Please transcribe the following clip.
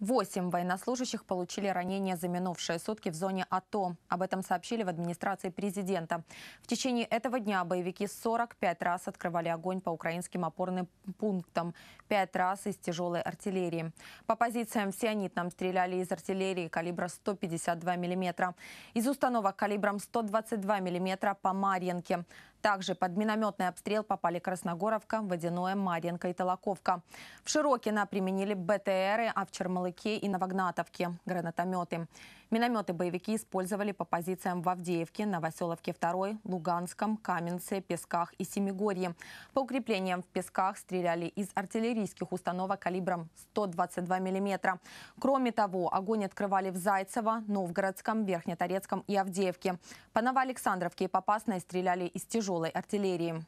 Восемь военнослужащих получили ранения за минувшие сутки в зоне АТО. Об этом сообщили в администрации президента. В течение этого дня боевики 45 раз открывали огонь по украинским опорным пунктам. Пять раз из тяжелой артиллерии. По позициям в Сионитном стреляли из артиллерии калибра 152 мм. Из установок калибром 122 мм по Марьинке. Также под минометный обстрел попали Красногоровка, Водяное, Марьинка и Толоковка. В Широкино применили БТРы, а в Чермалыке и Новогнатовке – гранатометы. Минометы боевики использовали по позициям в Авдеевке, Новоселовке 2, Луганском, Каменце, Песках и Семигорье. По укреплениям в Песках стреляли из артиллерийских установок калибром 122 мм. Кроме того, огонь открывали в Зайцево, Новгородском, Верхнеторецком и Авдеевке. По Новоалександровке и Попасной стреляли из тяжелой артиллерии.